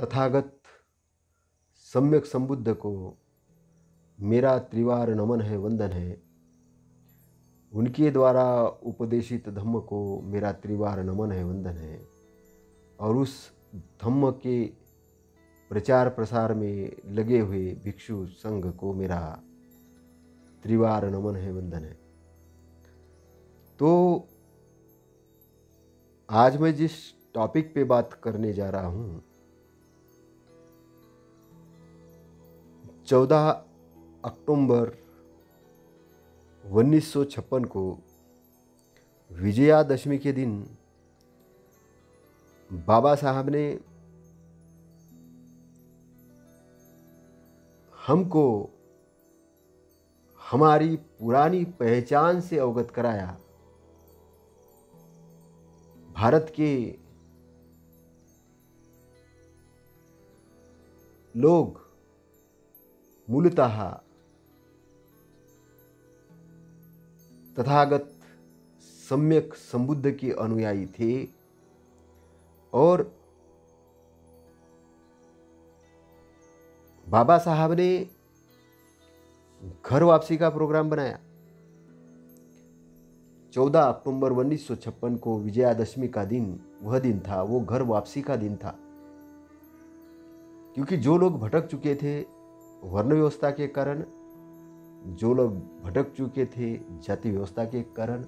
तथागत सम्यक संबुद्ध को मेरा त्रिवार नमन है, वंदन है। उनके द्वारा उपदेशित धम्म को मेरा त्रिवार नमन है, वंदन है। और उस धम्म के प्रचार प्रसार में लगे हुए भिक्षु संघ को मेरा त्रिवार नमन है, वंदन है। तो आज मैं जिस टॉपिक पे बात करने जा रहा हूँ चौदह अक्टूबर उन्नीस सौ छप्पन को विजयादशमी के दिन बाबा साहब ने हमको हमारी पुरानी पहचान से अवगत कराया। भारत के लोग मूलतः तथागत सम्यक संबुद्ध के अनुयायी थे और बाबा साहब ने घर वापसी का प्रोग्राम बनाया। 14 अक्टूबर उन्नीस सौ छप्पन को विजयादशमी का दिन, वह दिन था, वो घर वापसी का दिन था। क्योंकि जो लोग भटक चुके थे वर्ण व्यवस्था के कारण, जो लोग भटक चुके थे जाति व्यवस्था के कारण,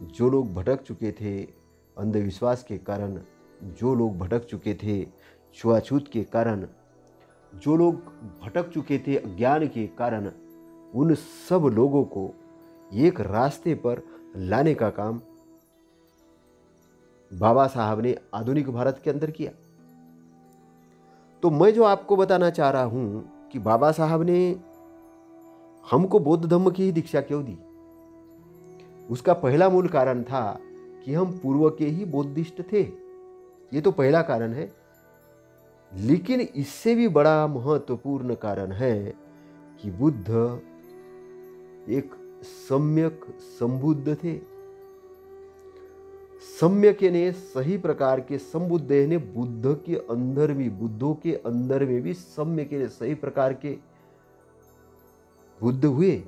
जो लोग भटक चुके थे अंधविश्वास के कारण, जो लोग भटक चुके थे छुआछूत के कारण, जो लोग भटक चुके थे ज्ञान के कारण, उन सब लोगों को एक रास्ते पर लाने का काम बाबा साहब ने आधुनिक भारत के अंदर किया। तो मैं जो आपको बताना चाह रहा हूँ कि बाबा साहब ने हमको बौद्ध धर्म की ही दीक्षा क्यों दी? उसका पहला मूल कारण था कि हम पूर्व के ही बौद्धिस्ट थे। ये तो पहला कारण है। लेकिन इससे भी बड़ा महत्वपूर्ण कारण है कि बुद्ध एक सम्यक संबुद्ध थे। सम्यक ने सही प्रकार के संबुद्ध ने बुद्ध के अंदर भी बुद्धों के अंदर में भी सम्यक ने सही प्रकार के बुद्ध हुए,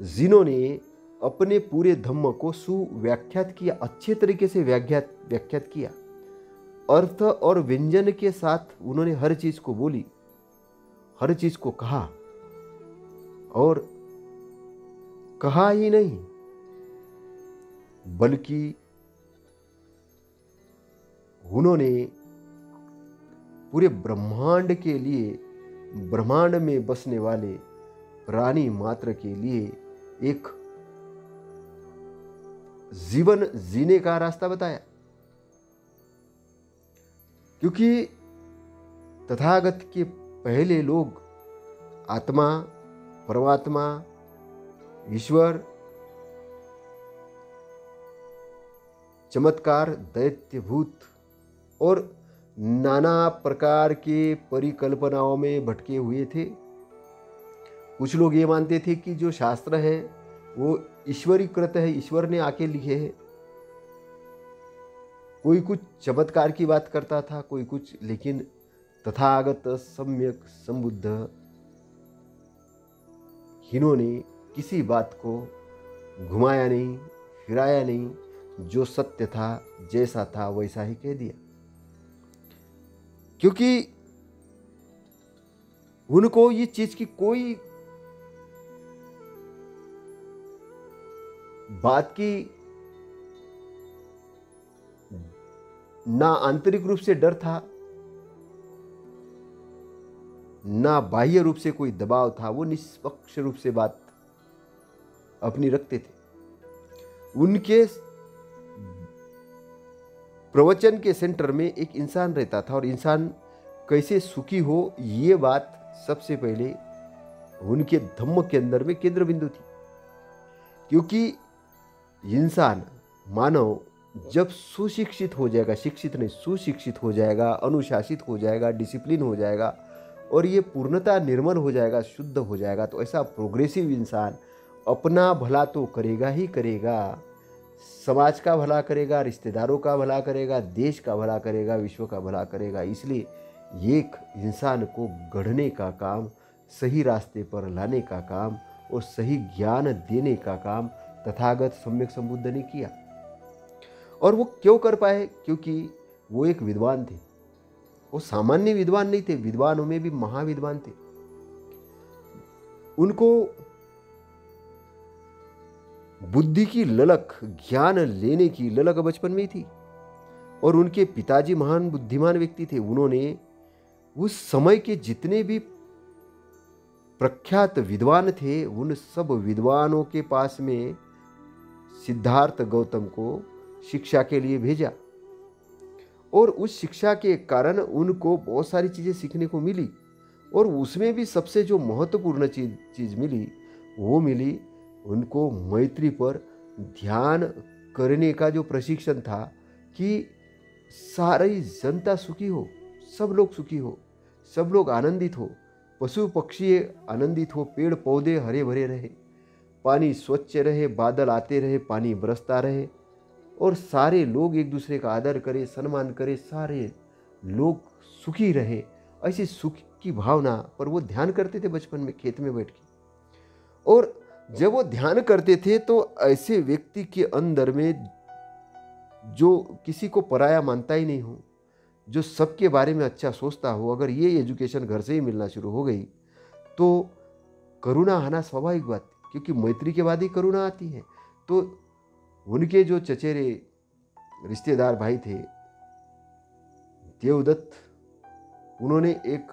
जिन्होंने अपने पूरे धम्म को सुव्याख्यात किया, अच्छे तरीके से व्याख्यात व्याख्यात किया। अर्थ और व्यंजन के साथ उन्होंने हर चीज़ को बोली, हर चीज़ को कहा, और कहा ही नहीं, बल्कि उन्होंने पूरे ब्रह्मांड के लिए, ब्रह्मांड में बसने वाले प्राणी मात्र के लिए एक जीवन जीने का रास्ता बताया। क्योंकि तथागत के पहले लोग आत्मा, परमात्मा, ईश्वर, चमत्कार, दैत्यभूत और नाना प्रकार के परिकल्पनाओं में भटके हुए थे। कुछ लोग ये मानते थे कि जो शास्त्र है, वो ईश्वरीकृत है, ईश्वर ने आके लिखे हैं। कोई कुछ चमत्कार की बात करता था, कोई कुछ, लेकिन तथागत सम्यक संबुद्ध इन्होंने किसी बात को घुमाया नहीं, फिराया नहीं, जो सत्य था, जैसा था, वैसा ही कह दिया। क्योंकि उनको ये चीज़ की कोई बात की ना आंतरिक रूप से डर था, ना बाह्य रूप से कोई दबाव था, वो निष्पक्ष रूप से बात अपनी रखते थे। उनके प्रवचन के सेंटर में एक इंसान रहता था और इंसान कैसे सुखी हो, ये बात सबसे पहले उनके धम्म के अंदर में केंद्र बिंदु थी। क्योंकि इंसान, मानव जब सुशिक्षित हो जाएगा, शिक्षित नहीं, सुशिक्षित हो जाएगा, अनुशासित हो जाएगा डिसिप्लिन हो जाएगा और ये पूर्णता निर्मल हो जाएगा, शुद्ध हो जाएगा तो ऐसा प्रोग्रेसिव इंसान अपना भला तो करेगा ही करेगा। समाज का भला करेगा, रिश्तेदारों का भला करेगा, देश का भला करेगा, विश्व का भला करेगा। इसलिए एक इंसान को गढ़ने का काम, सही रास्ते पर लाने का काम और सही ज्ञान देने का काम तथागत सम्यक संबुद्ध ने किया। और वो क्यों कर पाए? क्योंकि वो एक विद्वान थे। वो सामान्य विद्वान नहीं थे, विद्वानों में भी महाविद्वान थे। उनको बुद्धि की ललक, ज्ञान लेने की ललक बचपन में ही थी। और उनके पिताजी महान बुद्धिमान व्यक्ति थे। उन्होंने उस समय के जितने भी प्रख्यात विद्वान थे, उन सब विद्वानों के पास में सिद्धार्थ गौतम को शिक्षा के लिए भेजा। और उस शिक्षा के कारण उनको बहुत सारी चीज़ें सीखने को मिली। और उसमें भी सबसे जो महत्वपूर्ण चीज़, चीज़ मिली, वो मिली उनको मैत्री पर ध्यान करने का जो प्रशिक्षण था कि सारी जनता सुखी हो, सब लोग सुखी हो, सब लोग आनंदित हो, पशु पक्षी आनंदित हो, पेड़ पौधे हरे भरे रहे, पानी स्वच्छ रहे, बादल आते रहे, पानी बरसता रहे, और सारे लोग एक दूसरे का आदर करें, सम्मान करें, सारे लोग सुखी रहे, ऐसी सुख की भावना पर वो ध्यान करते थे बचपन में, खेत में बैठ के। और जब वो ध्यान करते थे तो ऐसे व्यक्ति के अंदर में जो किसी को पराया मानता ही नहीं हो, जो सबके बारे में अच्छा सोचता हो, अगर ये एजुकेशन घर से ही मिलना शुरू हो गई तो करुणा आना स्वाभाविक बात क्योंकि मैत्री के बाद ही करुणा आती है। तो उनके जो चचेरे रिश्तेदार भाई थे देवदत्त उन्होंने एक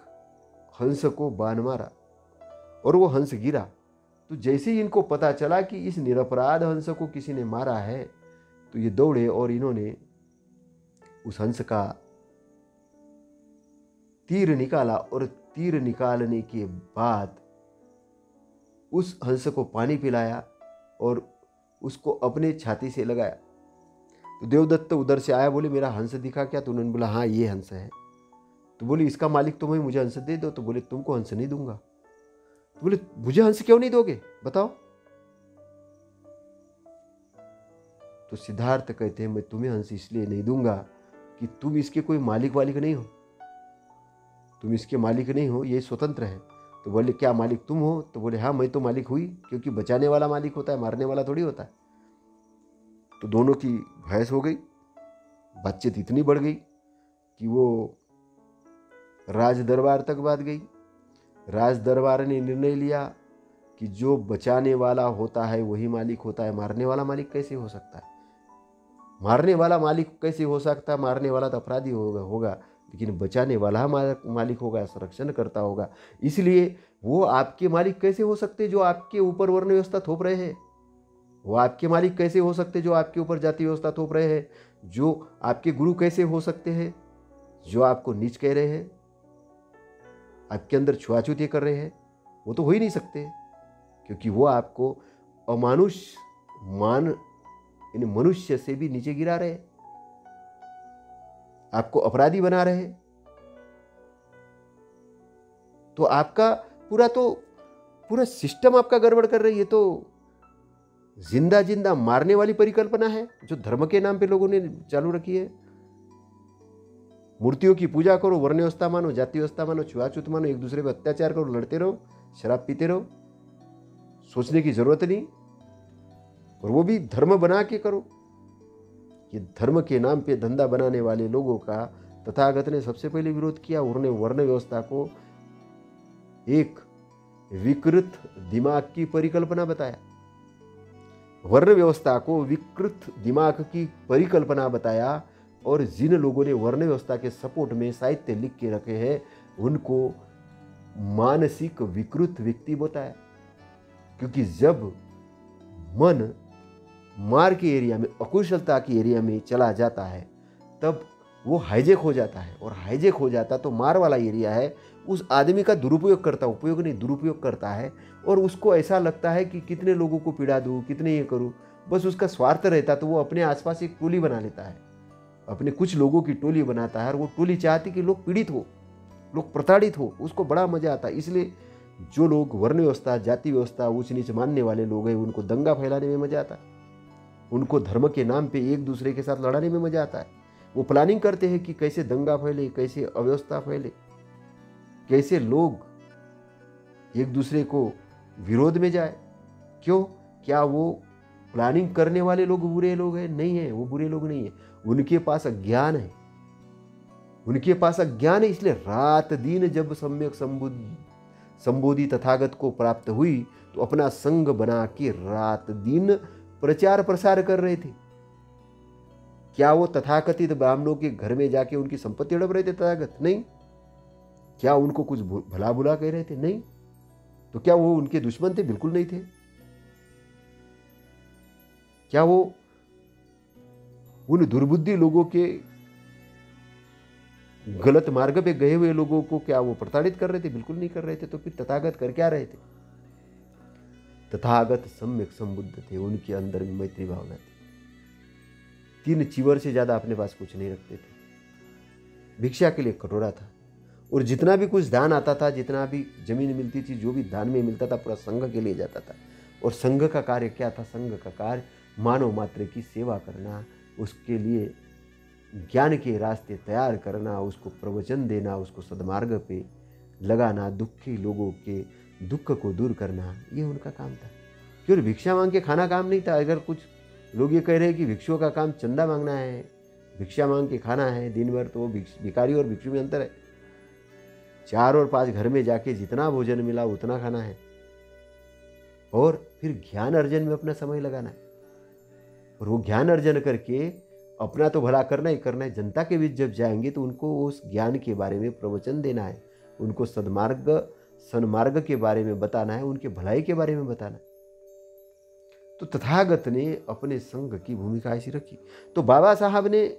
हंस को बान मारा और वो हंस गिरा। तो जैसे ही इनको पता चला कि इस निरपराध हंस को किसी ने मारा है तो ये दौड़े और इन्होंने उस हंस का तीर निकाला और तीर निकालने के बाद उस हंस को पानी पिलाया और उसको अपने छाती से लगाया। तो देवदत्त उधर से आया, बोले, मेरा हंस दिखा क्या? तो उन्होंने बोला हाँ ये हंस है। तो बोले, इसका मालिक तुम्हें मुझे हंस दे दो। तो बोले, तुमको हंस नहीं दूँगा। तो बोले, मुझे हंस क्यों नहीं दोगे? बताओ। तो सिद्धार्थ कहते हैं, मैं तुम्हें हंस इसलिए नहीं दूँगा कि तुम इसके कोई मालिक वालिक नहीं हो। तुम इसके मालिक नहीं हो, ये स्वतंत्र है। तो बोले, क्या मालिक तुम हो? तो बोले हाँ मैं तो मालिक हुई, क्योंकि बचाने वाला मालिक होता है, मारने वाला थोड़ी होता है। तो दोनों की भैंस हो गई, बातचीत इतनी बढ़ गई कि वो राज दरबार तक बात गई। राज दरबार ने निर्णय लिया कि जो बचाने वाला होता है, वही मालिक होता है। मारने वाला मालिक कैसे हो सकता है? मारने वाला मालिक कैसे हो सकता है? मारने वाला तो अपराधी होगा होगा, लेकिन बचाने वाला मालिक होगा, संरक्षण करता होगा। इसलिए वो आपके मालिक कैसे हो सकते जो आपके ऊपर वर्ण व्यवस्था थोप रहे हैं? वो आपके मालिक कैसे हो सकते जो आपके ऊपर जाति व्यवस्था थोप रहे हैं? जो आपके गुरु कैसे हो सकते हैं? जो आपको नीच कह रहे हैं? आपके अंदर छुआछूते कर रहे हैं, वो तो हो ही नहीं सकते। क्योंकि वो आपको अमानुष मान इन मनुष्य से भी नीचे गिरा रहे आपको अपराधी बना रहे तो आपका पूरा तो पूरा सिस्टम आपका गड़बड़ कर रही है तो ज़िंदा ज़िंदा मारने वाली परिकल्पना है, जो धर्म के नाम पे लोगों ने चालू रखी है। मूर्तियों की पूजा करो वर्ण व्यवस्था मानो जाति व्यवस्था मानो छुआछूत मानो एक दूसरे पर अत्याचार करो, लड़ते रहो, शराब पीते रहो, सोचने की ज़रूरत नहीं, और वो भी धर्म बना के करो। ये धर्म के नाम पे धंधा बनाने वाले लोगों का तथागत ने सबसे पहले विरोध किया, उन्होंने वर्ण व्यवस्था को एक विकृत दिमाग की परिकल्पना बताया। वर्ण व्यवस्था को विकृत दिमाग की परिकल्पना बताया और जिन लोगों ने वर्ण व्यवस्था के सपोर्ट में साहित्य लिख के रखे हैं, उनको मानसिक विकृत व्यक्ति बताया क्योंकि जब मन मार के एरिया में, अकुशलता के एरिया में चला जाता है, तब वो हाईजेक हो जाता है। और हाईजेक हो जाता तो मार वाला एरिया है, उस आदमी का दुरुपयोग करता, उपयोग नहीं, दुरुपयोग करता है। और उसको ऐसा लगता है कि कितने लोगों को पीड़ा दूँ, कितने ये करूँ, बस उसका स्वार्थ रहता तो वो अपने आसपास एक टोली बना लेता है। अपने कुछ लोगों की टोली बनाता है और वो टोली चाहती कि लोग पीड़ित हो, लोग प्रताड़ित हो, उसको बड़ा मज़ा आता है। इसलिए जो लोग वर्ण व्यवस्था, जाति व्यवस्था, ऊंच नीच मानने वाले लोग हैं, उनको दंगा फैलाने में मज़ा आता है। उनको धर्म के नाम पे एक दूसरे के साथ लड़ाने में मज़ा आता है। वो प्लानिंग करते हैं कि कैसे दंगा फैले, कैसे अव्यवस्था फैले। कैसे लोग एक दूसरे को विरोध में जाए। क्यों? क्या वो प्लानिंग करने वाले लोग बुरे लोग हैं? नहीं है, वो बुरे लोग नहीं है। उनके पास अज्ञान है। उनके पास अज्ञान है, इसलिए रात दिन जब सम्यक संबोधि तथागत को प्राप्त हुई तो अपना संग बना के रात दिन प्रचार प्रसार कर रहे थे। क्या वो तथाकथित ब्राह्मणों के घर में जाके उनकी संपत्ति हड़प रहे थे तथागत? नहीं। क्या उनको कुछ भला बुला कह रहे थे? नहीं। तो क्या वो उनके दुश्मन थे? बिल्कुल नहीं थे। क्या वो उन दुर्बुद्धि लोगों के गलत मार्ग पे गए हुए लोगों को क्या वो प्रताड़ित कर रहे थे? बिल्कुल नहीं कर रहे थे तो फिर तथागत कर क्या रहे थे? तथागत सम्यक संबुद्ध थे, उनके अंदर भी मैत्री भावना थी। तीन चिवर से ज़्यादा अपने पास कुछ नहीं रखते थे। भिक्षा के लिए कटोरा था, और जितना भी कुछ दान आता था, जितना भी ज़मीन मिलती थी, जो भी दान में मिलता था, पूरा संघ के लिए जाता था। और संघ का कार्य क्या था? संघ का कार्य मानव मात्र की सेवा करना उसके लिए ज्ञान के रास्ते तैयार करना, उसको प्रवचन देना, उसको सदमार्ग पे लगाना, दुखी लोगों के दुख को दूर करना, ये उनका काम था। क्यों भिक्षा मांग के खाना काम नहीं था। अगर कुछ लोग ये कह रहे हैं कि भिक्षुओं का काम चंदा मांगना है, भिक्षा मांग के खाना है दिन भर तो वो भिखारी और भिक्षु में अंतर है। चार और पाँच घर में जाके जितना भोजन मिला, उतना खाना है। और फिर ज्ञान अर्जन में अपना समय लगाना है। और वो ज्ञान अर्जन करके अपना तो भला करना ही करना है। जनता के बीच जब जाएँगे तो उनको उस ज्ञान के बारे में प्रवचन देना है। उनको सदमार्ग, सन्मार्ग के बारे में बताना है, उनके भलाई के बारे में बताना है। तो तथागत ने अपने संघ की भूमिका ऐसी रखी। तो बाबा साहब ने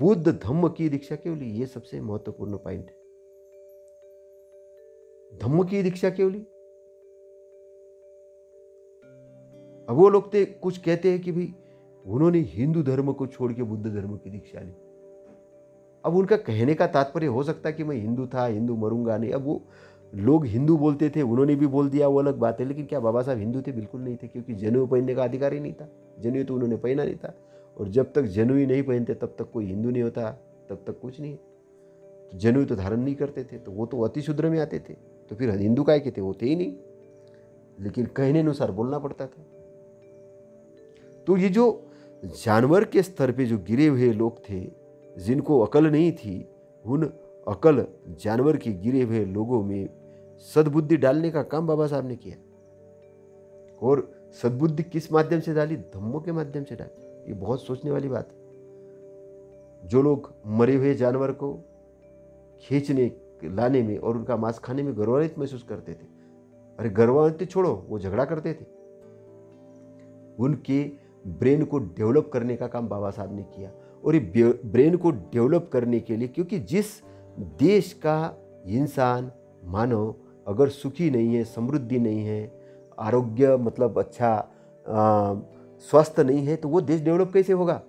बुद्ध धम्म की दीक्षा क्यों ली? ये सबसे महत्वपूर्ण पॉइंट है। धम्म की दीक्षा क्यों ली? अब वो लोग तो कुछ कहते हैं कि भाई उन्होंने हिंदू धर्म को छोड़ के बुद्ध धर्म की दीक्षा ली। अब उनका कहने का तात्पर्य हो सकता है कि मैं हिंदू था, हिंदू मरूँगा नहीं। अब वो लोग हिंदू बोलते थे, उन्होंने भी बोल दिया, वो अलग बात है। लेकिन क्या बाबा साहब हिंदू थे? बिल्कुल नहीं थे, क्योंकि जनेऊ पहनने का अधिकार ही नहीं था। जनेऊ तो उन्होंने पहना नहीं था। और जब तक जनेऊ ही नहीं पहनते, तब तक कोई हिंदू नहीं होता, तब तक कुछ नहीं। तो जनेऊ तो धारण नहीं करते थे तो वो तो अतिशूद्र में आते थे। तो फिर हिंदू काय के थे वो थे ही नहीं। लेकिन कहने अनुसार बोलना पड़ता था। तो ये जो जानवर के स्तर पे जो गिरे हुए लोग थे, जिनको अकल नहीं थी, उन अकल जानवर के गिरे हुए लोगों में सद्बुद्धि डालने का काम बाबा साहब ने किया। और सद्बुद्धि किस माध्यम से डाली? धम्मों के माध्यम से डाली। ये बहुत सोचने वाली बात है। जो लोग मरे हुए जानवर को खींचने, लाने में और उनका मांस खाने में गर्वान्वित महसूस करते थे, अरे गर्वान्वित छोड़ो, वो झगड़ा करते थे। उनके ब्रेन को डेवलप करने का काम बाबा साहब ने किया। और ये ब्रेन को डेवलप करने के लिए क्योंकि जिस देश का इंसान मानव अगर सुखी नहीं है, समृद्धि नहीं है, आरोग्य मतलब अच्छा स्वस्थ नहीं है तो वो देश डेवलप कैसे होगा?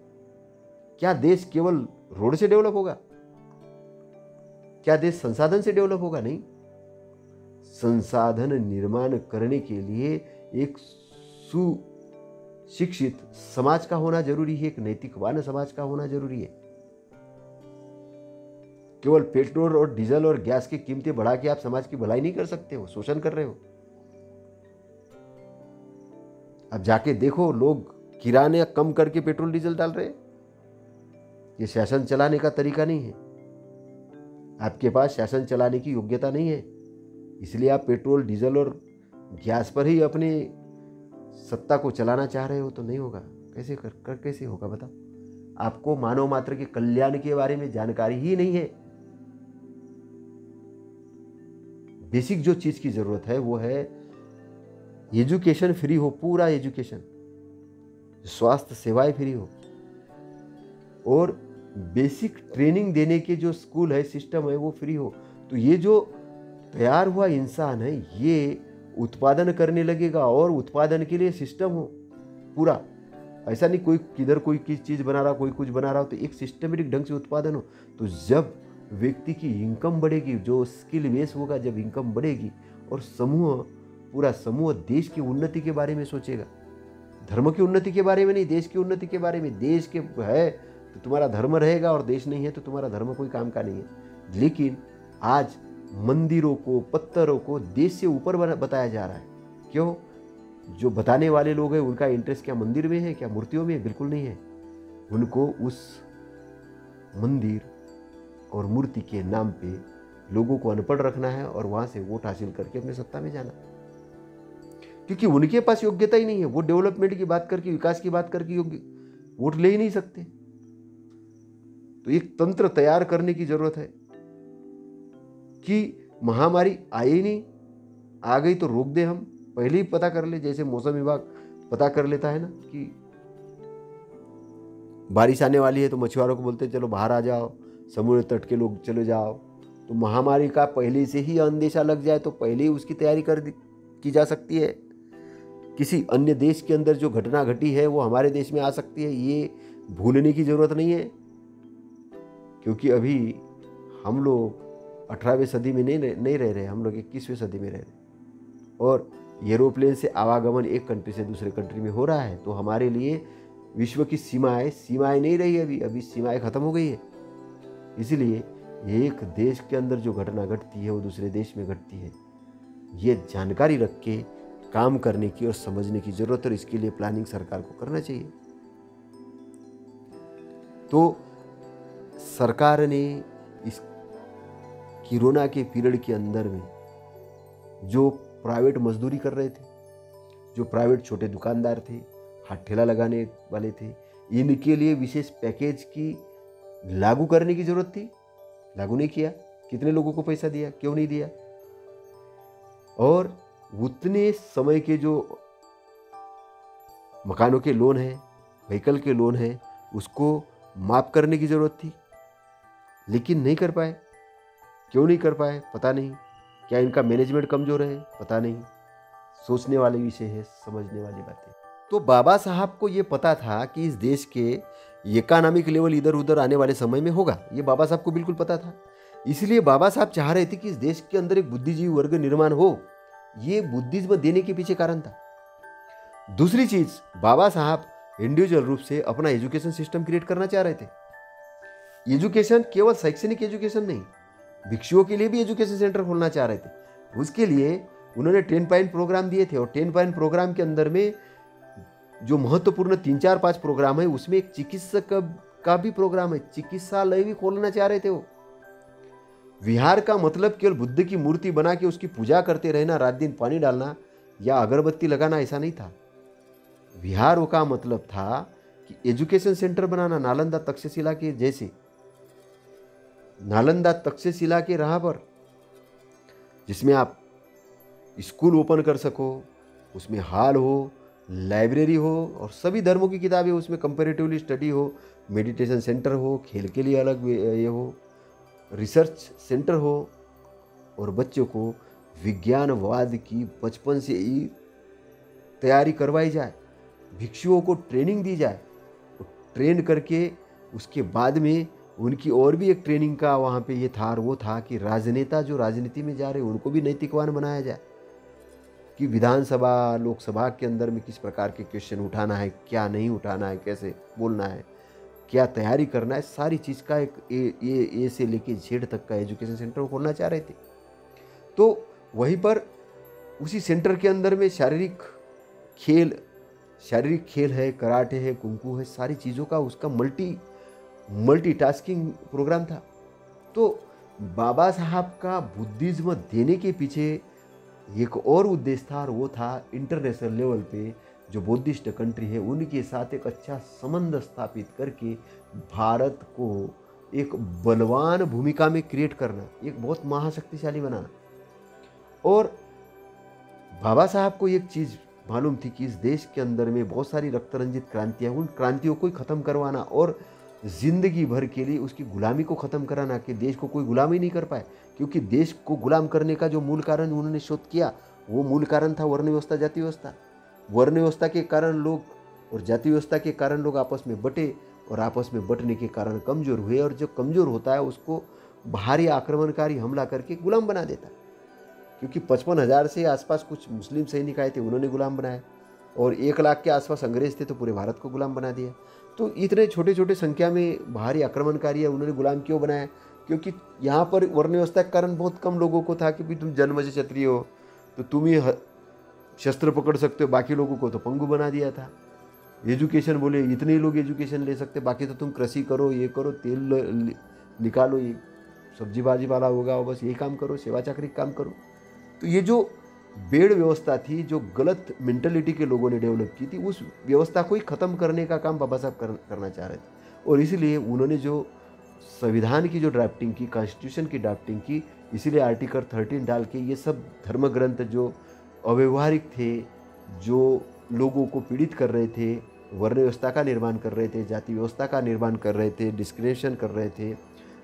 क्या देश केवल रोड से डेवलप होगा? क्या देश संसाधन से डेवलप होगा? नहीं। संसाधन निर्माण करने के लिए एक सु शिक्षित समाज का होना ज़रूरी है, एक नैतिकवान समाज का होना ज़रूरी है। केवल पेट्रोल और डीजल और गैस की कीमतें बढ़ा के आप समाज की भलाई नहीं कर सकते हो, शोषण कर रहे हो। अब जाके देखो, लोग किराने कम करके पेट्रोल, डीजल डाल रहे ये शासन चलाने का तरीका नहीं है। आपके पास शासन चलाने की योग्यता नहीं है। इसलिए आप पेट्रोल, डीजल और गैस पर ही अपने सत्ता को चलाना चाह रहे हो तो नहीं होगा। कैसे कर, कर कैसे होगा बताओ। आपको मानव मात्र के कल्याण के बारे में जानकारी ही नहीं है। बेसिक जो चीज़ की ज़रूरत है वो है एजुकेशन फ्री हो पूरा एजुकेशन। स्वास्थ्य सेवाएँ फ्री हो। और बेसिक ट्रेनिंग देने के जो स्कूल है सिस्टम है वो फ्री हो। तो ये जो तैयार हुआ इंसान है ये उत्पादन करने लगेगा और उत्पादन के लिए सिस्टम हो, पूरा। ऐसा नहीं कोई किधर कोई किस चीज़ बना रहा, कोई कुछ बना रहा हो तो एक सिस्टमेटिक ढंग से उत्पादन हो। तो जब व्यक्ति की इनकम बढ़ेगी, जो स्किल बेस होगा, जब इनकम बढ़ेगी और समूह, पूरा समूह देश की उन्नति के बारे में सोचेगा। धर्म की उन्नति के बारे में नहीं, देश की उन्नति के बारे में। देश के है तो तुम्हारा धर्म रहेगा और देश नहीं है तो तुम्हारा धर्म कोई काम का नहीं है। लेकिन आज मंदिरों को, पत्थरों को देश से ऊपर बताया जा रहा है। क्यों? जो बताने वाले लोग हैं, उनका इंटरेस्ट क्या मंदिर में है, क्या मूर्तियों में है? बिल्कुल नहीं है। उनको उस मंदिर और मूर्ति के नाम पे लोगों को अनपढ़ रखना है और वहाँ से वोट हासिल करके अपने सत्ता में जाना। क्योंकि उनके पास योग्यता ही नहीं है। वो डेवलपमेंट की बात करके, विकास की बात करके योग्य, वोट ले ही नहीं सकते। तो एक तंत्र तैयार करने की ज़रूरत है। कि महामारी आई नहीं। आ गई तो रोक दे हम। पहले ही पता कर ले, जैसे मौसम विभाग पता कर लेता है ना कि बारिश आने वाली है तो मछुआरों को बोलते चलो बाहर आ जाओ, समुद्र तट के लोग चले जाओ। तो महामारी का पहले से ही अंदेशा लग जाए तो पहले ही उसकी तैयारी कर की जा सकती है। किसी अन्य देश के अंदर जो घटना घटी है, वो हमारे देश में आ सकती है, ये भूलने की ज़रूरत नहीं है। क्योंकि अभी हम लोग अठारहवीं सदी में नहीं रह, नहीं रह रहे हम लोग इक्कीसवीं सदी में रह रहे। और एरोप्लेन से आवागमन एक कंट्री से दूसरे कंट्री में हो रहा है तो हमारे लिए विश्व की सीमाएँ सीमाएँ नहीं रही अभी अभी सीमाएँ खत्म हो गई है। इसीलिए एक देश के अंदर जो घटना घटती है वो दूसरे देश में घटती है। ये जानकारी रख के काम करने की और समझने की ज़रूरत है इसके लिए प्लानिंग सरकार को करना चाहिए। तो सरकार ने इस कोरोना के पीरियड के अंदर में जो प्राइवेट मजदूरी कर रहे थे, जो प्राइवेट छोटे दुकानदार थे, हाथ ठेला लगाने वाले थे, इनके लिए विशेष पैकेज की लागू करने की ज़रूरत थी। लागू नहीं किया, कितने लोगों को पैसा दिया, क्यों नहीं दिया? और उतने समय के जो मकानों के लोन है, व्हीकल के लोन है, उसको माफ़ करने की ज़रूरत थी, लेकिन नहीं कर पाए। क्यों नहीं कर पाए? पता नहीं। क्या इनका मैनेजमेंट कमज़ोर है? पता नहीं। सोचने वाले विषय है, समझने वाली बातें। तो बाबा साहब को ये पता था कि इस देश के इकोनॉमिक लेवल इधर उधर आने वाले समय में होगा। ये बाबा साहब को बिल्कुल पता था। इसलिए बाबा साहब चाह रहे थे कि इस देश के अंदर एक बुद्धिजीवी वर्ग निर्माण हो। ये बुद्धिज्म देने के पीछे कारण था। दूसरी चीज़, बाबा साहब इंडिविजुअल रूप से अपना एजुकेशन सिस्टम क्रिएट करना चाह रहे थे। एजुकेशन केवल शैक्षणिक एजुकेशन नहीं भिक्षुओं के लिए भी एजुकेशन सेंटर खोलना चाह रहे थे। उसके लिए उन्होंने टेन पॉइंट प्रोग्राम दिए थे और टेन पॉइंट प्रोग्राम के अंदर में जो महत्वपूर्ण तीन, चार, पाँच प्रोग्राम है, उसमें एक चिकित्सक का भी प्रोग्राम है। चिकित्सालय भी खोलना चाह रहे थे वो। विहार का मतलब केवल बुद्ध की मूर्ति बना के उसकी पूजा करते रहना, रात दिन पानी डालना या अगरबत्ती लगाना, ऐसा नहीं था। विहार का मतलब था कि एजुकेशन सेंटर बनाना, नालंदा तक्षशिला के जैसे। नालंदा तक्षशिला के राह पर, जिसमें आप स्कूल ओपन कर सको, उसमें हॉल हो, लाइब्रेरी हो, और सभी धर्मों की किताबें उसमें कंपेरेटिवली स्टडी हो मेडिटेशन सेंटर हो, खेल के लिए अलग ये हो रिसर्च सेंटर हो, और बच्चों को विज्ञानवाद की बचपन से ही तैयारी करवाई जाए, भिक्षुओं को ट्रेनिंग दी जाए तो ट्रेन करके उसके बाद में उनकी और भी एक ट्रेनिंग का वहाँ पे ये था और वो था कि राजनेता जो राजनीति में जा रहे उनको भी नैतिकवान बनाया जाए। कि विधानसभा लोकसभा के अंदर में किस प्रकार के क्वेश्चन उठाना है क्या नहीं उठाना है कैसे बोलना है क्या तैयारी करना है सारी चीज़ का एक ए, ए, ए से लेके जेड तक का एजुकेशन सेंटर खोलना चाह रहे थे। तो वहीं पर उसी सेंटर के अंदर में शारीरिक खेल शारीरिक खेल है कराटे है कुंकू है सारी चीज़ों का उसका मल्टी मल्टीटास्किंग प्रोग्राम था। तो बाबा साहब का बुद्धिज्म देने के पीछे एक और उद्देश्य था और वो था इंटरनेशनल लेवल पे जो बुद्धिस्ट कंट्री है, उनके साथ एक अच्छा संबंध स्थापित करके भारत को एक बलवान भूमिका में क्रिएट करना, एक बहुत महाशक्तिशाली बनाना। और बाबा साहब को एक चीज़ मालूम थी कि इस देश के अंदर में बहुत सारी रक्तरंजित क्रांतियाँ, उन क्रांतियों को ही ख़त्म करवाना और ज़िंदगी भर के लिए उसकी गुलामी को ख़त्म कराना कि देश को कोई गुलामी नहीं कर पाए। क्योंकि देश को गुलाम करने का जो मूल कारण उन्होंने शोध किया, वो मूल कारण था वर्ण व्यवस्था जाति व्यवस्था वर्ण व्यवस्था के कारण लोग और जाति व्यवस्था के कारण लोग आपस में बटे और आपस में बटने के कारण कमज़ोर हुए और जो कमज़ोर होता है उसको बाहरी आक्रमणकारी हमला करके गुलाम बना देता। क्योंकि पचपन हज़ार से आसपास कुछ मुस्लिम सैनिक आए थे, उन्होंने गुलाम बनाया। और एक लाख के आसपास अंग्रेज़ थे तो पूरे भारत को गुलाम बना दिया। तो इतने छोटे छोटे संख्या में बाहरी आक्रमणकारी है, उन्होंने गुलाम क्यों बनाया? क्योंकि यहाँ पर वर्ण व्यवस्था के कारण बहुत कम लोगों को था कि भाई तुम जन्म से क्षत्रिय हो तो तुम ही शस्त्र पकड़ सकते हो, बाकी लोगों को तो पंगु बना दिया था। एजुकेशन बोले, इतने ही लोग एजुकेशन ले सकते, बाकी तो तुम कृषि करो, ये करो, तेल निकालो, ये सब्ज़ी बाजी वाला होगा, बस ये काम करो सेवा चाकरी काम करो। तो ये जो बेड़ व्यवस्था थी जो गलत मेंटेलिटी के लोगों ने डेवलप की थी उस व्यवस्था को ही ख़त्म करने का काम बाबा साहब कर, करना चाह रहे थे। और इसलिए उन्होंने जो संविधान की जो ड्राफ्टिंग की कॉन्स्टिट्यूशन की ड्राफ्टिंग की इसीलिए आर्टिकल थर्टीन डाल के ये सब धर्म ग्रंथ जो अव्यवहारिक थे जो लोगों को पीड़ित कर रहे थे वर्ण व्यवस्था का निर्माण कर रहे थे जाति व्यवस्था का निर्माण कर रहे थे डिस्क्रिमिनेशन कर रहे थे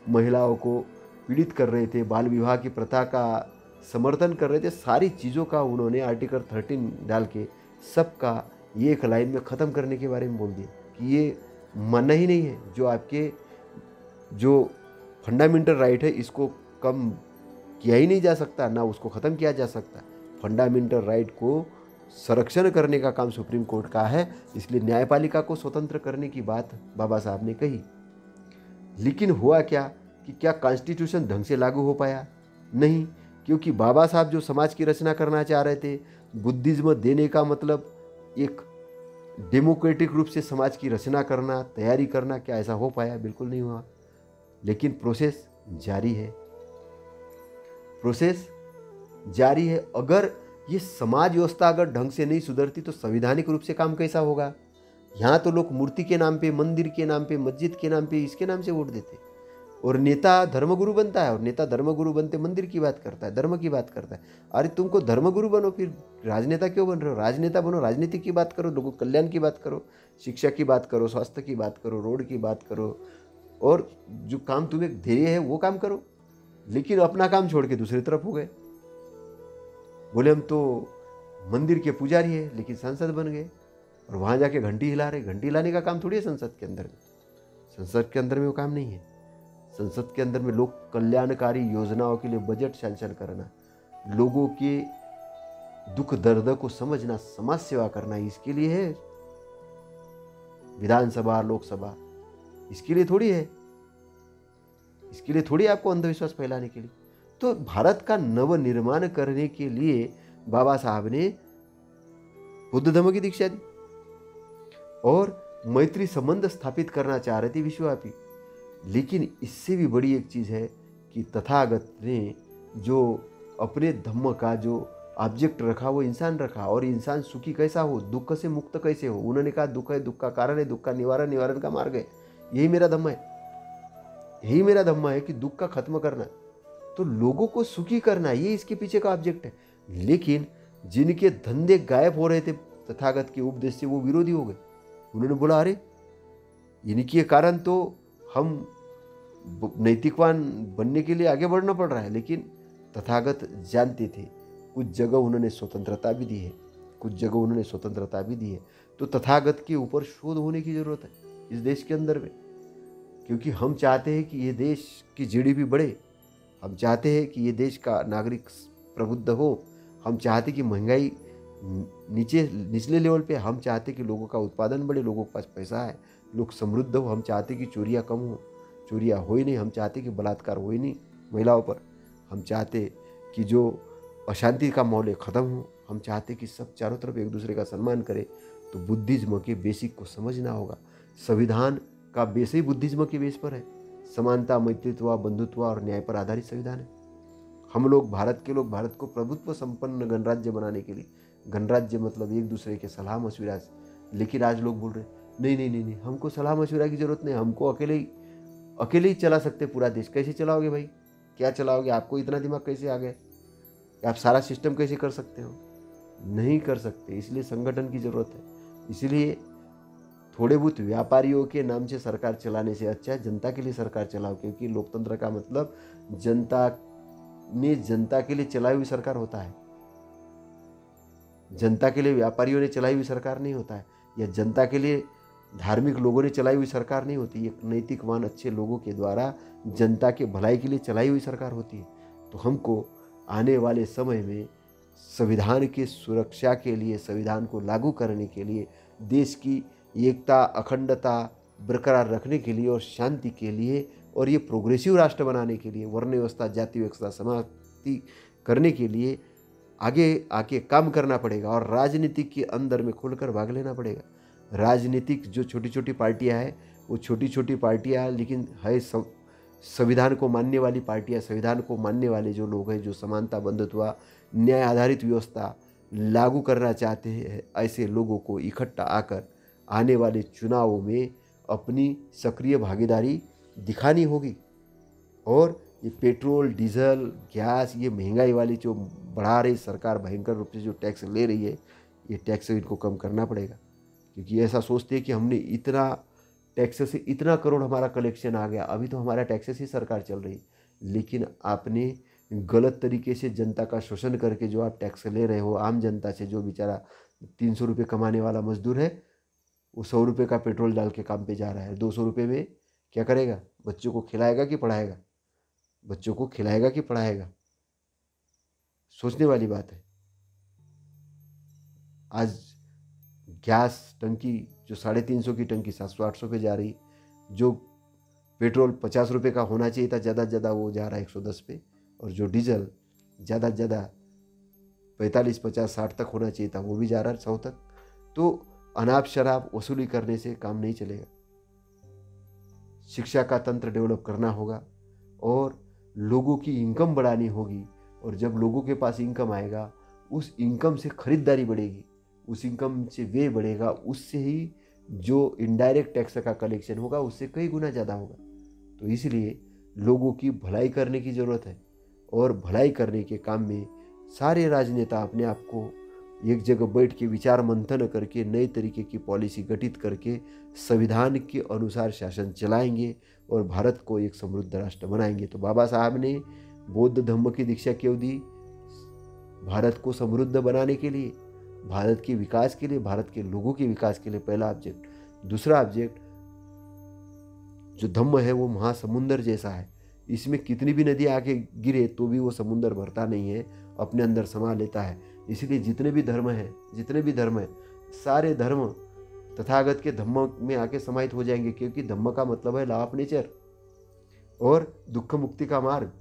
महिलाओं को पीड़ित कर रहे थे बाल विवाह की प्रथा का समर्थन कर रहे थे। सारी चीज़ों का उन्होंने आर्टिकल थर्टीन डाल के सबका ये एक लाइन में ख़त्म करने के बारे में बोल दिया कि ये मानना ही नहीं है। जो आपके, जो फंडामेंटल राइट है, इसको कम किया ही नहीं जा सकता, ना उसको ख़त्म किया जा सकता। फंडामेंटल राइट को संरक्षण करने का काम सुप्रीम कोर्ट का है, इसलिए न्यायपालिका को स्वतंत्र करने की बात बाबा साहब ने कही। लेकिन हुआ क्या कि क्या कॉन्स्टिट्यूशन ढंग से लागू हो पाया? नहीं। क्योंकि बाबा साहब जो समाज की रचना करना चाह रहे थे, बुद्धिज्म देने का मतलब एक डेमोक्रेटिक रूप से समाज की रचना करना, तैयारी करना, क्या ऐसा हो पाया? बिल्कुल नहीं हुआ। लेकिन प्रोसेस जारी है। प्रोसेस जारी है। अगर ये समाज व्यवस्था अगर ढंग से नहीं सुधरती तो संवैधानिक रूप से काम कैसा होगा? यहाँ तो लोग मूर्ति के नाम पे, मंदिर के नाम पे, मस्जिद के नाम पे, इसके नाम से वोट देते। और नेता धर्मगुरु बनता है और नेता धर्मगुरु बनते मंदिर की बात करता है, धर्म की बात करता है। अरे तुमको धर्मगुरु बनो फिर, राजनेता क्यों बन रहे हो? राजनेता बनो, राजनीति की बात करो, लोगों कल्याण की बात करो, शिक्षा की बात करो, स्वास्थ्य की बात करो, रोड की बात करो, और जो काम तुम्हें धैर्य है वो काम करो। लेकिन अपना काम छोड़ के दूसरी तरफ़ हो गए। बोले, हम तो मंदिर के पुजारी है, लेकिन सांसद बन गए। और वहाँ जाके घंटी हिला रहे। घंटी हिलाने का काम थोड़ी है संसद के अंदर संसद के अंदर में वो काम नहीं है। संसद के अंदर में लोक कल्याणकारी योजनाओं के लिए बजट सैंक्शन करना, लोगों के दुख दर्द को समझना, समाज सेवा करना, इसके लिए है। विधानसभा, लोकसभा, इसके लिए थोड़ी है। इसके लिए थोड़ी आपको अंधविश्वास फैलाने के लिए। तो भारत का नवनिर्माण करने के लिए बाबा साहब ने बुद्ध धर्म की दीक्षा दी और मैत्री संबंध स्थापित करना चाह रहे थे विश्वव्यापी। लेकिन इससे भी बड़ी एक चीज़ है कि तथागत ने जो अपने धम्म का जो ऑब्जेक्ट रखा, वो इंसान रखा और इंसान सुखी कैसा हो, दुख से मुक्त कैसे हो? उन्होंने कहा, दुख है, दुख का कारण है, दुख का निवारण निवारण का मार्ग है। यही मेरा धम्म है। यही मेरा धम्म है कि दुख का खत्म करना। तो लोगों को सुखी करना, ये इसके पीछे का ऑब्जेक्ट है। लेकिन जिनके धंधे गायब हो रहे थे तथागत के उपदेश से, वो विरोधी हो गए। उन्होंने बोला, अरे, इनके कारण तो हम नैतिकवान बनने के लिए आगे बढ़ना पड़ रहा है, लेकिन तथागत जानते थे। कुछ जगह उन्होंने स्वतंत्रता भी दी है, कुछ जगह उन्होंने स्वतंत्रता भी दी है। तो तथागत के ऊपर शोध होने की ज़रूरत है इस देश के अंदर में। क्योंकि हम चाहते हैं कि ये देश की जीडीपी बढ़े। हम चाहते हैं कि ये देश का नागरिक प्रबुद्ध हो। हम चाहते कि महँगाई नीचे, निचले लेवल पे हम चाहते कि लोगों का उत्पादन बढ़े, लोगों के पास पैसा है, लोग समृद्ध हो। हम चाहते कि चोरियाँ कम हो। चोरियाँ हो ही नहीं, हम चाहते कि बलात्कार हो ही नहीं। महिलाओं पर हम चाहते कि जो अशांति का माहौल ख़त्म हो। हम चाहते कि सब चारों तरफ़ एक दूसरे का सम्मान करें। तो बुद्धिज्म के बेसिक को समझना होगा। संविधान का बेस ही बुद्धिज्म के बेस पर है। समानता, मैत्रित्व, बंधुत्व और न्याय पर आधारित संविधान है। हम लोग भारत के लोग भारत को प्रभुत्व संपन्न गणराज्य बनाने के लिए, गणराज्य मतलब एक दूसरे के सलाह मशविरा लेकिन आज लोग बोल रहे नहीं नहीं नहीं नहीं, हमको सलाह मशविरा की ज़रूरत नहीं, हमको अकेले ही अकेले ही चला सकते, पूरा देश कैसे चलाओगे भाई? क्या चलाओगे? आपको इतना दिमाग कैसे आ गए आप सारा सिस्टम कैसे कर सकते हो? नहीं कर सकते, इसलिए संगठन की ज़रूरत है। इसलिए थोड़े बहुत व्यापारियों के नाम से सरकार चलाने से अच्छा है, जनता के लिए सरकार चलाओ, क्योंकि लोकतंत्र का मतलब जनता ने जनता के लिए चलाई हुई सरकार होता है। जनता के लिए व्यापारियों ने चलाई हुई सरकार नहीं होता है, या जनता के लिए धार्मिक लोगों ने चलाई हुई सरकार नहीं होती, एक नैतिकवान अच्छे लोगों के द्वारा जनता के भलाई के लिए चलाई हुई सरकार होती है। तो हमको आने वाले समय में संविधान की सुरक्षा के लिए, संविधान को लागू करने के लिए, देश की एकता, अखंडता बरकरार रखने के लिए और शांति के लिए और ये प्रोग्रेसिव राष्ट्र बनाने के लिए, वर्ण व्यवस्था, जाति व्यवस्था, समाप्ति करने के लिए आगे आके काम करना पड़ेगा और राजनीति के अंदर में खुलकर भाग लेना पड़ेगा। राजनीतिक जो छोटी छोटी पार्टियाँ हैं, वो छोटी छोटी पार्टियाँ लेकिन है संविधान को मानने वाली पार्टियाँ, संविधान को मानने वाले जो लोग हैं, जो समानता, बंधुत्व, न्याय आधारित व्यवस्था लागू करना चाहते हैं, ऐसे लोगों को इकट्ठा आकर आने वाले चुनावों में अपनी सक्रिय भागीदारी दिखानी होगी। और ये पेट्रोल, डीजल, गैस, ये महँगाई वाली जो बढ़ा रही सरकार, भयंकर रूप से जो टैक्स ले रही है, ये टैक्स इनको कम करना पड़ेगा। क्योंकि ऐसा सोचते हैं कि हमने इतना टैक्स से इतना करोड़ हमारा कलेक्शन आ गया, अभी तो हमारा टैक्सेस ही सरकार चल रही लेकिन आपने गलत तरीके से जनता का शोषण करके जो आप टैक्स ले रहे हो, आम जनता से जो बेचारा तीन सौ रुपये कमाने वाला मजदूर है, वो सौ रुपये का पेट्रोल डाल के काम पे जा रहा है। दो सौ रुपये में क्या करेगा? बच्चों को खिलाएगा कि पढ़ाएगा? बच्चों को खिलाएगा कि पढ़ाएगा? सोचने वाली बात है। आज गैस टंकी जो साढ़े तीन सौ की टंकी, सात सौ, आठ सौ पे जा रही, जो पेट्रोल पचास रुपये का होना चाहिए था, ज़्यादा से ज़्यादा वो जा रहा है एक सौ दस पे, और जो डीजल ज़्यादा से ज़्यादा पैंतालीस, पचास, साठ तक होना चाहिए था, वो भी जा रहा है सौ तक। तो अनाप शराब वसूली करने से काम नहीं चलेगा। शिक्षा का तंत्र डेवलप करना होगा, और लोगों की इनकम बढ़ानी होगी, और जब लोगों के पास इनकम आएगा, उस इनकम से खरीदारी बढ़ेगी। उस इनकम से वे बढ़ेगा, उससे ही जो इनडायरेक्ट टैक्स का कलेक्शन होगा, उससे कई गुना ज़्यादा होगा। तो इसलिए लोगों की भलाई करने की ज़रूरत है और भलाई करने के काम में सारे राजनेता अपने आप को एक जगह बैठ के विचार मंथन करके, नए तरीके की पॉलिसी गठित करके, संविधान के अनुसार शासन चलाएँगे और भारत को एक समृद्ध राष्ट्र बनाएँगे। तो बाबा साहब ने बौद्ध धर्म की दीक्षा क्यों दी? भारत को समृद्ध बनाने के लिए। भारत के विकास के लिए, भारत के लोगों के विकास के लिए पहला ऑब्जेक्ट दूसरा ऑब्जेक्ट जो धम्म है, वो महासमुंदर जैसा है। इसमें कितनी भी नदी आके गिरे तो भी वो समुंदर भरता नहीं है, अपने अंदर समा लेता है। इसलिए जितने भी धर्म हैं, जितने भी धर्म हैं, सारे धर्म तथागत के धम्म में आके समाहित हो जाएँगे, क्योंकि धम्म का मतलब है लॉ ऑफ़ नेचर और दुख मुक्ति का मार्ग।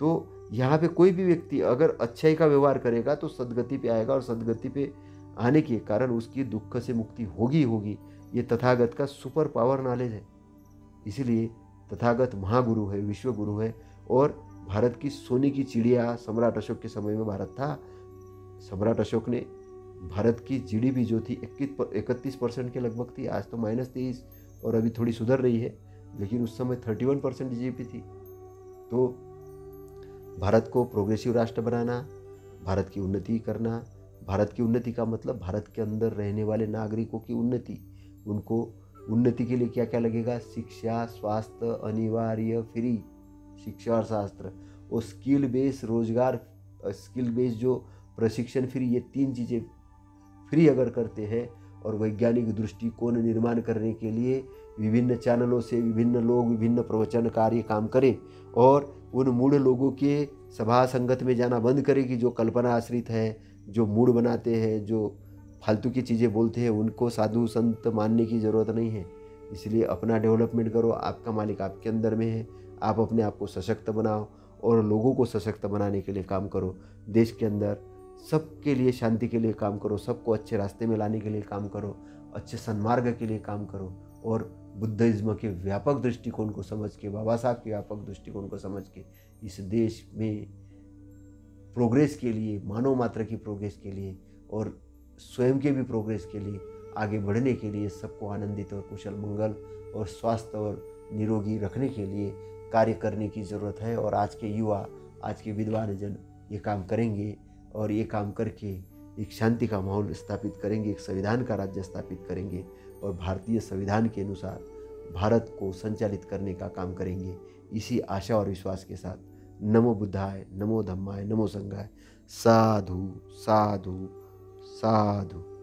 तो यहाँ पे कोई भी व्यक्ति अगर अच्छाई का व्यवहार करेगा तो सदगति पे आएगा और सदगति पे आने के कारण उसकी दुख से मुक्ति होगी होगी। ये तथागत का सुपर पावर नॉलेज है। इसीलिए तथागत महागुरु है विश्व गुरु है और भारत की सोने की चिड़िया सम्राट अशोक के समय में भारत था। सम्राट अशोक ने भारत की जीडीपी जो थी, इक्कीस इकतीस परसेंट के लगभग थी। आज तो माइनस तेईस और अभी थोड़ी सुधर रही है, लेकिन उस समय थर्टी वन परसेंट जी थी। तो भारत को प्रोग्रेसिव राष्ट्र बनाना, भारत की उन्नति करना, भारत की उन्नति का मतलब भारत के अंदर रहने वाले नागरिकों की उन्नति। उनको उन्नति के लिए क्या क्या लगेगा? शिक्षा, स्वास्थ्य, अनिवार्य फ्री शिक्षा और शास्त्र। और स्किल बेस रोज़गार स्किल बेस जो प्रशिक्षण फ्री ये तीन चीज़ें फ्री अगर करते हैं और वैज्ञानिक दृष्टिकोण निर्माण करने के लिए विभिन्न चैनलों से विभिन्न लोग, विभिन्न प्रवचन कार्य काम करें और उन मूढ़ लोगों के सभा संगत में जाना बंद करें कि जो कल्पना आश्रित है, जो मूड बनाते हैं, जो फालतू की चीज़ें बोलते हैं, उनको साधु संत मानने की ज़रूरत नहीं है। इसलिए अपना डेवलपमेंट करो, आपका मालिक आपके अंदर में है, आप अपने आप को सशक्त बनाओ और लोगों को सशक्त बनाने के लिए काम करो। देश के अंदर सबके लिए शांति के लिए काम करो, सबको अच्छे रास्ते में लाने के लिए काम करो, अच्छे सन्मार्ग के लिए काम करो और बुद्धिज्म के व्यापक दृष्टिकोण को समझ के, बाबा साहब के व्यापक दृष्टिकोण को समझ के, इस देश में प्रोग्रेस के लिए, मानव मात्र की प्रोग्रेस के लिए और स्वयं के भी प्रोग्रेस के लिए आगे बढ़ने के लिए सबको आनंदित और कुशल मंगल और स्वास्थ्य और निरोगी रखने के लिए कार्य करने की ज़रूरत है और आज के युवा, आज के विद्वान जन ये काम करेंगे और ये काम करके एक शांति का माहौल स्थापित करेंगे, एक संविधान का राज्य स्थापित करेंगे। और भारतीय संविधान के अनुसार भारत को संचालित करने का काम करेंगे। इसी आशा और विश्वास के साथ, नमो बुद्धाय, नमो धम्माय, नमो संघाय साधु साधु साधु।